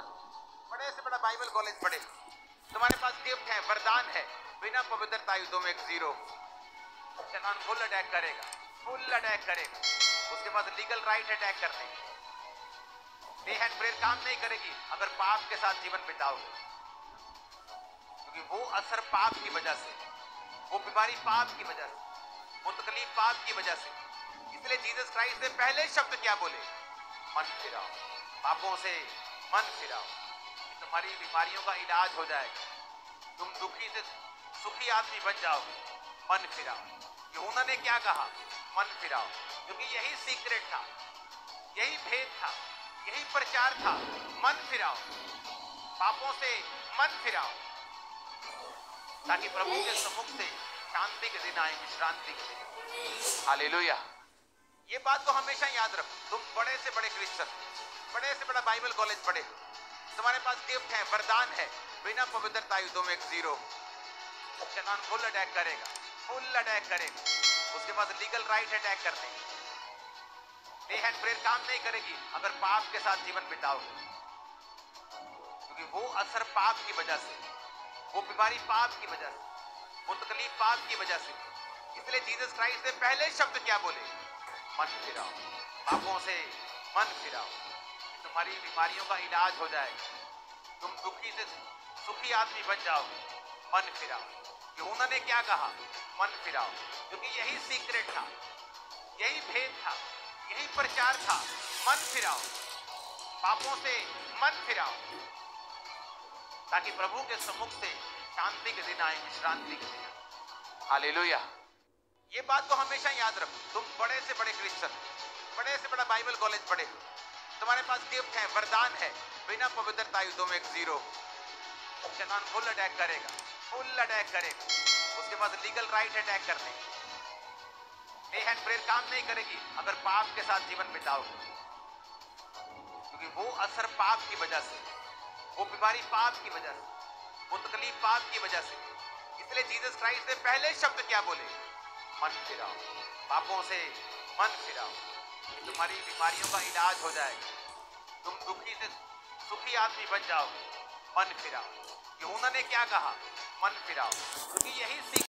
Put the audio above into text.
Christian बड़े से बड़ा बाइबल कॉलेज पढ़े। तुम्हारे पास गिफ्ट है, वरदान है। बिना पवित्रता युद्धों में एक ज़ीरो। शैतान फुल अटैक करेगा, फुल अटैक करेगा। उसके पास लीगल राइट अटैक करने डे हैंड प्रेयर काम नहीं करेगी, अगर पाप के साथ जीवन बिताओगे। क्योंकि वो असर पाप की वजह से, वो बीमारी पाप की वजह से, वो तकलीफ़ पाप की वजह से। इसलिए जीसस क्राइस्ट ने पहले शब्द क्या बोले? मन फिराओ। पापों से मन फिराओ तुम्हारी बीमारियों का इलाज हो जाएगा। तुम दुखी से सुखी आदमी बन जाओगे। मन फिराओ। यूना ने क्या कहा? मन फिराओ। क्योंकि यही सीक्रेट था। यही भेद था। यही प्रचार था। मन फिराओ। पापों से मन फिराओ। ताकि प्रभु के सम्मुख से शांति के दिन आए, विश्रांति के दिन। हालेलुया। ये बात को हमेशा याद रखो। तुम बड़े से बड़े क्रिश्चियन बड़े से बड़ा बाइबल कॉलेज पढ़े। तुम्हारे पास गिफ्ट है, वरदान है। बिना पवित्रता युद्धों में एक ज़ीरो शैतान फुल अटैक करेगा। फुल अटैक करेगा। उसके पास लीगल राइट अटैक करने डे हैंड प्रेयर काम नहीं करेगी, अगर पाप के साथ जीवन बिताओगे। क्योंकि वो असर पाप की वजह से, वो बीमारी पाप की वजह से, वो तकलीफ़ पाप की वजह से। इसलिए जीसस क्राइस्ट ने पहले शब्द क्या बोले? मन फिराओ। पापों से मन फिराओ तुम्हारी बीमारियों का इलाज हो जाएगा तुम दुखी से सुखी आदमी बन जाओगे मन फिराओ। यूना ने क्या कहा? मन फिराओ। क्योंकि यही सीक्रेट था। यही भेद था। यही प्रचार था। मन फिराओ। पापों से मन फिराओ। ताकि प्रभु के सम्मुख से शांति के दिन आए, विश्रांति के दिन। हालेलुया। ये बात को हमेशा याद रखो। तुम बड़े से बड़े क्रिश्चियन बड़े से बड़ा बाइबल कॉलेज पढ़े हो। तुम्हारे पास गिफ्ट है, वरदान है। बिना पवित्रता युद्धों में एक ज़ीरो शैतान फुल अटैक करेगा फुल अटैक करेगा। उसके पास लीगल राइट अटैक करने डे हैंड प्रेयर काम नहीं करेगी, अगर पाप के साथ जीवन बिताओगे। क्योंकि वो असर पाप की वजह से, वो बीमारी पाप की वजह से, वो तकलीफ़ पाप की वजह से। इसलिए जीसस क्राइस्ट ने पहले शब्द क्या बोले? मन फिराओ। पापों से मन फिराओ। तुम्हारी बीमारियों का इलाज हो जाएगा। तुम दुखी से सुखी आदमी बन जाओगे। मन फिराओ। यमुना ने क्या कहा? मन फिराओ। क्योंकि यही